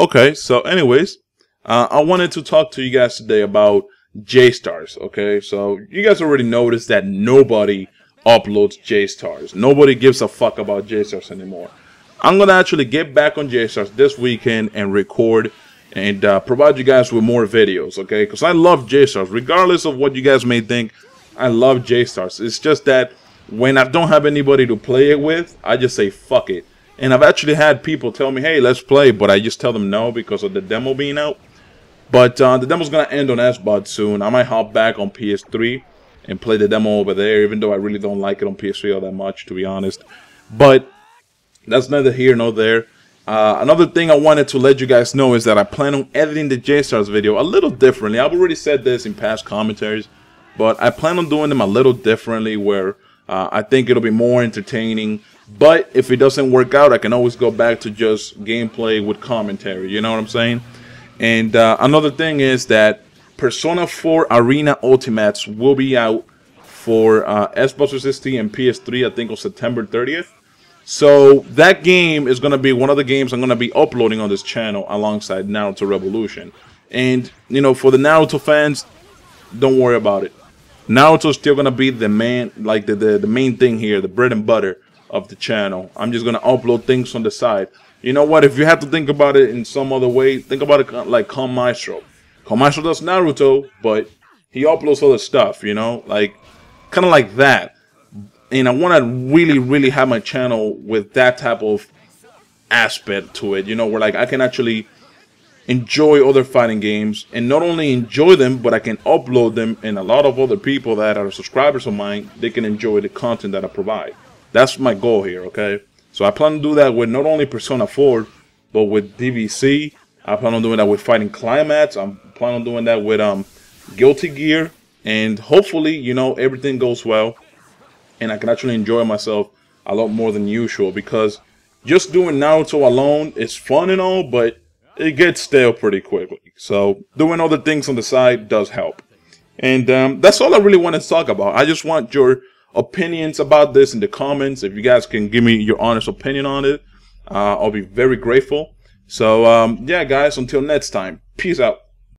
Okay, so anyways, uh, I wanted to talk to you guys today about J-Stars, okay? So you guys already noticed that nobody uploads J-Stars. Nobody gives a fuck about J-Stars anymore. I'm going to actually get back on J-Stars this weekend and record and uh, provide you guys with more videos, okay? Because I love J-Stars. Regardless of what you guys may think, I love J-Stars. It's just that when I don't have anybody to play it with, I just say fuck it. And I've actually had people tell me, hey, let's play, but I just tell them no because of the demo being out. But uh, the demo's going to end on SBOT soon. I might hop back on PS3 and play the demo over there, even though I really don't like it on PS3 all that much, to be honest. But that's neither here nor there. Uh, another thing I wanted to let you guys know is that I plan on editing the J-Stars video a little differently. I've already said this in past commentaries, but I plan on doing them a little differently where uh, I think it'll be more entertaining. But if it doesn't work out, I can always go back to just gameplay with commentary. You know what I'm saying? And uh, another thing is that Persona 4 Arena Ultimax will be out for uh, Xbox 360 and PS3, I think on September 30th. So that game is going to be one of the games I'm going to be uploading on this channel alongside Naruto Revolution. And, you know, for the Naruto fans, don't worry about it. Naruto's still to be the man, like the, the, the main thing here, the bread and butter of the channel. I'm just to upload things on the side. You know what? If you have to think about it in some other way, think about it like Con Maestro. Maestro does Naruto, but he uploads other stuff, you know? Like, kind of like that. And I want to really, really have my channel with that type of aspect to it, you know, where like I can actually enjoy other fighting games and not only enjoy them, but I can upload them and a lot of other people that are subscribers of mine, they can enjoy the content that I provide. That's my goal here, okay? So I plan to do that with not only Persona 4, but with dvc I plan on doing that with Fighting Climax. I'm planning on doing that with um Guilty Gear. And hopefully, you know, everything goes well. And I can actually enjoy myself a lot more than usual. Because just doing Naruto alone is fun and all, but it gets stale pretty quickly. So doing other things on the side does help. And um, that's all I really want to talk about. I just want your opinions about this in the comments. If you guys can give me your honest opinion on it, uh, I'll be very grateful. So, um, yeah, guys, until next time, peace out.